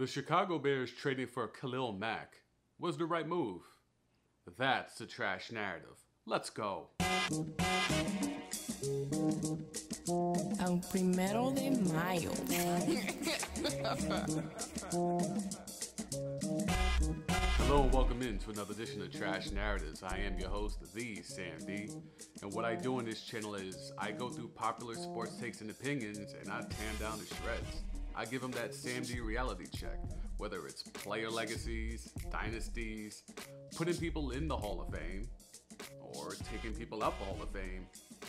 The Chicago Bears trading for Khalil Mack was the right move. That's the trash narrative. Let's go. Al primero de mayo. Hello and welcome in to another edition of Trash Narratives. I am your host, Thee Sam D. And what I do on this channel is I go through popular sports takes and opinions and I them down to shreds. I give them that Sam D reality check, whether it's player legacies, dynasties, putting people in the Hall of Fame, or taking people up the Hall of Fame.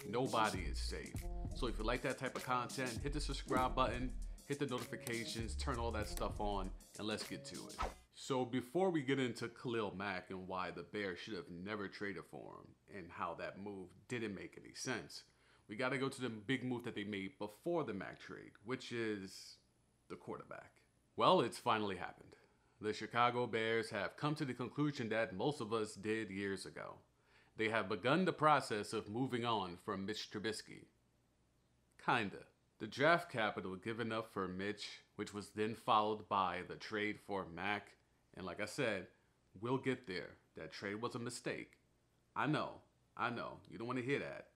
Nobody is safe. So if you like that type of content, hit the subscribe button, hit the notifications, turn all that stuff on, and let's get to it. So before we get into Khalil Mack and why the Bears should have never traded for him and how that move didn't make any sense, we got to go to the big move that they made before the Mack trade, which is the quarterback. Well, it's finally happened. The Chicago Bears have come to the conclusion that most of us did years ago. They have begun the process of moving on from Mitch Trubisky. Kinda. The draft capital given up for Mitch, which was then followed by the trade for Mack, and like I said, we'll get there. That trade was a mistake. I know, I know, you don't want to hear that.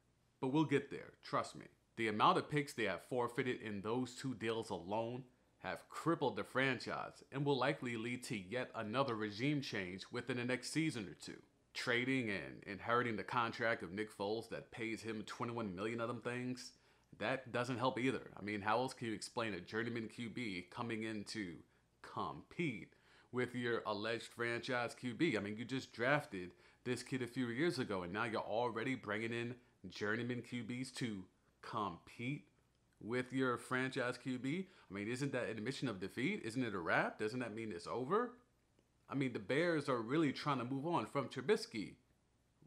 But we'll get there, trust me. The amount of picks they have forfeited in those two deals alone have crippled the franchise and will likely lead to yet another regime change within the next season or two. Trading and inheriting the contract of Nick Foles that pays him 21 million of them things, that doesn't help either. I mean, how else can you explain a journeyman QB coming in to compete with your alleged franchise QB? I mean, you just drafted this kid a few years ago, and now you're already bringing in journeyman QBs to compete with your franchise QB. I mean, isn't that an admission of defeat? Isn't it a wrap? Doesn't that mean it's over? I mean, the Bears are really trying to move on from Trubisky,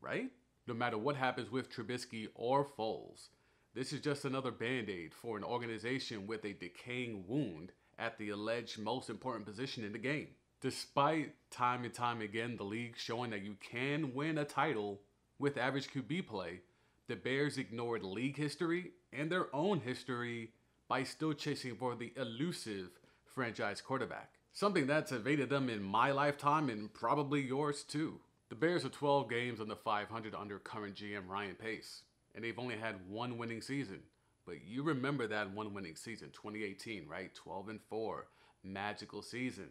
right? No matter what happens with Trubisky or Foles, this is just another band aid for an organization with a decaying wound at the alleged most important position in the game. Despite time and time again the league showing that you can win a title with average QB play, the Bears ignored league history and their own history by still chasing for the elusive franchise quarterback. Something that's evaded them in my lifetime and probably yours too. The Bears are 12 games under 500 under current GM Ryan Pace, and they've only had one winning season. But you remember that one winning season, 2018, right? 12 and 4, magical season.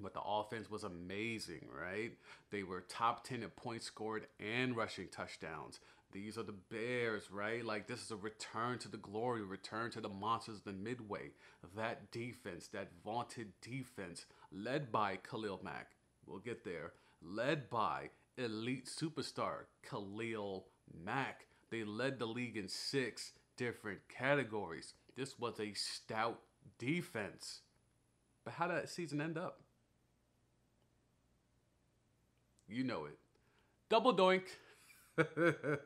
But the offense was amazing, right? They were top 10 in points scored and rushing touchdowns. These are the Bears, right? Like this is a return to the glory, return to the monsters, the midway. That defense, that vaunted defense, led by Khalil Mack. We'll get there. Led by elite superstar Khalil Mack. They led the league in six different categories. This was a stout defense. But how did that season end up? You know it. Double doink.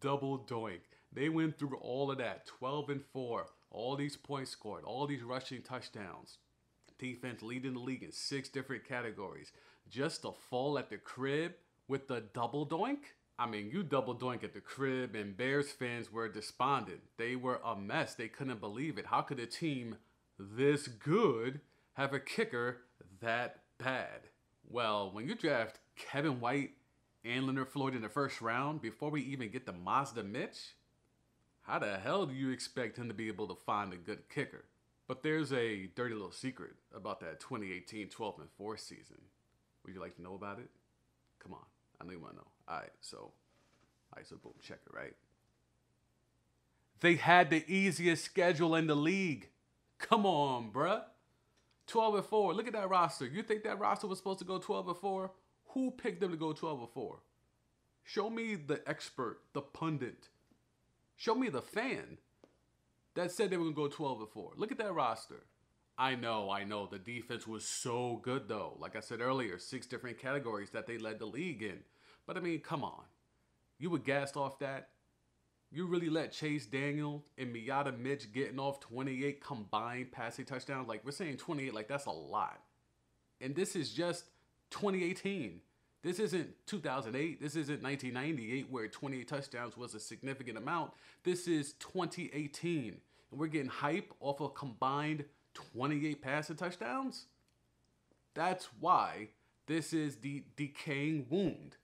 Double doink. They went through all of that 12 and 4, all these points scored, all these rushing touchdowns. Defense leading the league in six different categories. Just to fall at the crib with the double doink? I mean, you double doink at the crib, and Bears fans were despondent. They were a mess. They couldn't believe it. How could a team this good have a kicker that bad? Well, when you draft Kevin White and Leonard Floyd in the first round before we even get to Mazda Mitch, how the hell do you expect him to be able to find a good kicker? But there's a dirty little secret about that 2018 12 and 4 season. Would you like to know about it? Come on. I know you want to know. All right, so, all right, so boom, check it, right? They had the easiest schedule in the league. Come on, bruh. 12 and 4. Look at that roster. You think that roster was supposed to go 12 and 4? Who picked them to go 12 and 4? Show me the expert, the pundit. Show me the fan that said they were going to go 12 and 4. Look at that roster. I know, I know. The defense was so good, though. Like I said earlier, six different categories that they led the league in. But I mean, come on. You were gassed off that. You really let Chase Daniel and Miata Mitch getting off 28 combined passing touchdowns? Like, we're saying 28, like, that's a lot. And this is just 2018. This isn't 2008. This isn't 1998 where 28 touchdowns was a significant amount. This is 2018. And we're getting hype off a combined 28 passing touchdowns? That's why this is the decaying wound.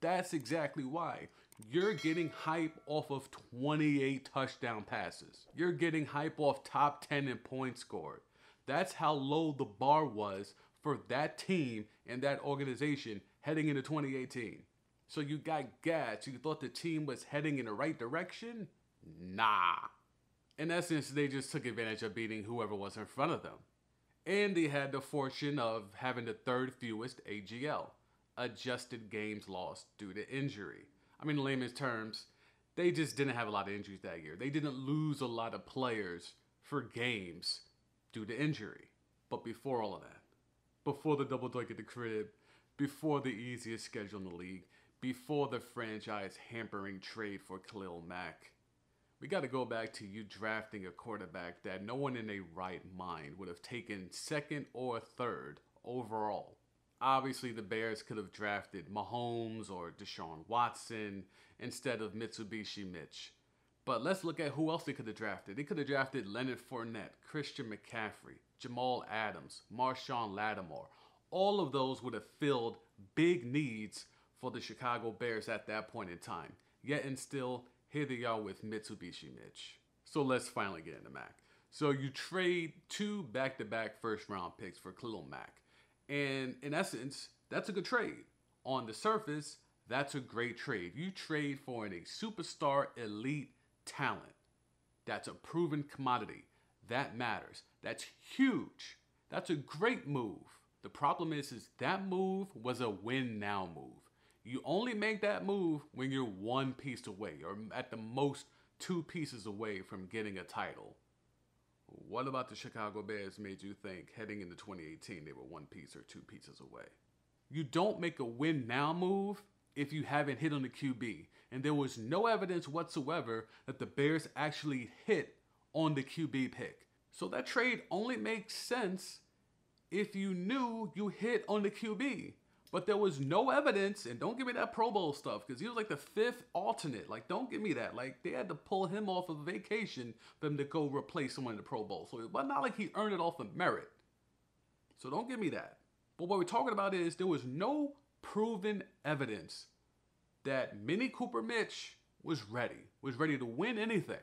That's exactly why. You're getting hype off of 28 touchdown passes. You're getting hype off top 10 in points scored. That's how low the bar was for that team and that organization heading into 2018. So you got Gats. You thought the team was heading in the right direction? Nah. In essence, they just took advantage of beating whoever was in front of them. And they had the fortune of having the third fewest AGL, adjusted games lost due to injury. I mean, in layman's terms, they just didn't have a lot of injuries that year. They didn't lose a lot of players for games due to injury. But before all of that, before the double doink at the crib, before the easiest schedule in the league, before the franchise hampering trade for Khalil Mack, we got to go back to you drafting a quarterback that no one in a right mind would have taken second or third overall. Obviously, the Bears could have drafted Mahomes or Deshaun Watson instead of Mitsubishi Mitch. But let's look at who else they could have drafted. They could have drafted Leonard Fournette, Christian McCaffrey, Jamal Adams, Marshon Lattimore. All of those would have filled big needs for the Chicago Bears at that point in time. Yet and still, here they are with Mitsubishi Mitch. So let's finally get into Mack. So you trade two back-to-back first-round picks for Khalil Mack. And in essence, that's a good trade. On the surface, that's a great trade. You trade for a superstar elite talent. That's a proven commodity. That matters. That's huge. That's a great move. The problem is, is that move was a win now move. You only make that move when you're one piece away, or at the most two pieces away from getting a title. What about the Chicago Bears made you think heading into 2018 they were one piece or two pieces away? You don't make a win now move if you haven't hit on the QB. And there was no evidence whatsoever that the Bears actually hit on the QB pick. So that trade only makes sense if you knew you hit on the QB. But there was no evidence, and don't give me that Pro Bowl stuff, because he was like the fifth alternate. Like, don't give me that. Like, they had to pull him off of vacation for him to go replace someone in the Pro Bowl. So it was not like he earned it off of merit. So don't give me that. But what we're talking about is there was no proven evidence that Mini Cooper Mitch was ready, was ready to win anything.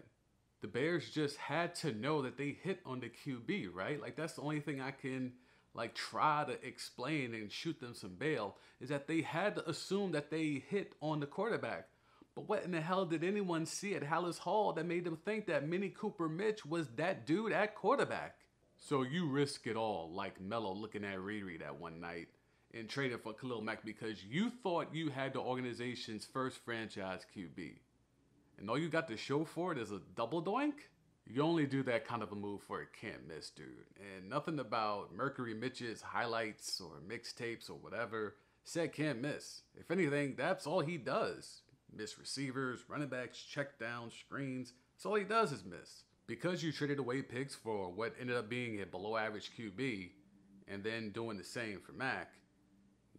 The Bears just had to know that they hit on the QB, right? Like, that's the only thing I can like try to explain and shoot them some bail is that they had to assume that they hit on the quarterback. But what in the hell did anyone see at Halas Hall that made them think that Mini Cooper Mitch was that dude at quarterback? So you risk it all, like Mello looking at Riri that one night and trading for Khalil Mack because you thought you had the organization's first franchise QB. And all you got to show for it is a double doink? You only do that kind of a move for a can't miss dude. And nothing about Mercury Mitch's highlights or mixtapes or whatever said can't miss. If anything, that's all he does. Miss receivers, running backs, check downs, screens. That's all he does is miss. Because you traded away picks for what ended up being a below average QB and then doing the same for Mack,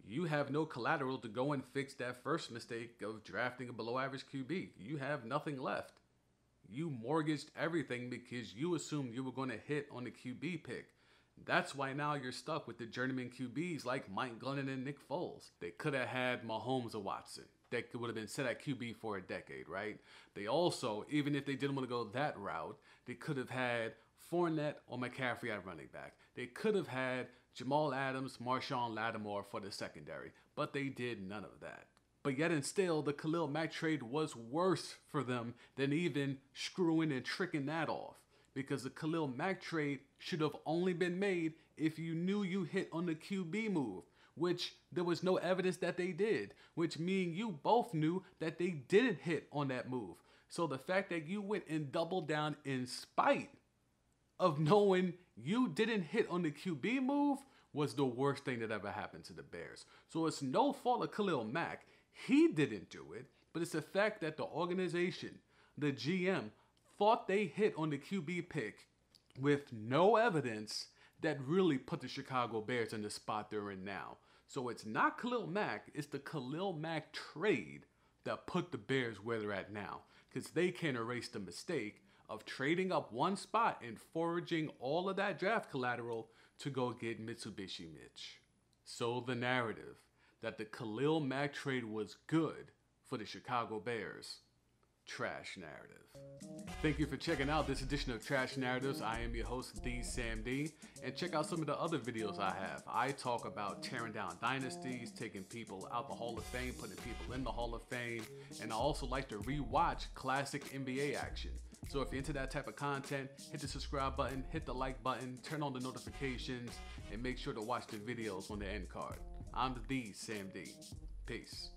you have no collateral to go and fix that first mistake of drafting a below average QB. You have nothing left you mortgaged everything because you assumed you were going to hit on the QB pick. That's why now you're stuck with the journeyman QBs like Mike Glennon and Nick Foles. They could have had Mahomes or Watson. That would have been set at QB for a decade, right? They also, even if they didn't want to go that route, they could have had Fournette or McCaffrey at running back. They could have had Jamal Adams, Marshon Lattimore for the secondary, but they did none of that. But yet and still, the Khalil Mack trade was worse for them than even screwing and tricking that off. Because the Khalil Mack trade should have only been made if you knew you hit on the QB move, which there was no evidence that they did, which mean you both knew that they didn't hit on that move. So the fact that you went and doubled down in spite of knowing you didn't hit on the QB move was the worst thing that ever happened to the Bears. So it's no fault of Khalil Mack. He didn't do it, but it's the fact that the organization, the GM, thought they hit on the QB pick with no evidence that really put the Chicago Bears in the spot they're in now. So it's not Khalil Mack, it's the Khalil Mack trade that put the Bears where they're at now. Because they can't erase the mistake of trading up one spot and foraging all of that draft collateral to go get Mitsubishi Mitch. So the narrative that the Khalil Mack trade was good for the Chicago Bears. Trash narrative. Thank you for checking out this edition of Trash Narratives. I am your host, Thee Sam D. And check out some of the other videos I have. I talk about tearing down dynasties, taking people out the Hall of Fame, putting people in the Hall of Fame. And I also like to rewatch classic NBA action. So if you're into that type of content, hit the subscribe button, hit the like button, turn on the notifications, and make sure to watch the videos on the end card. I'm Thee Sam D. Peace.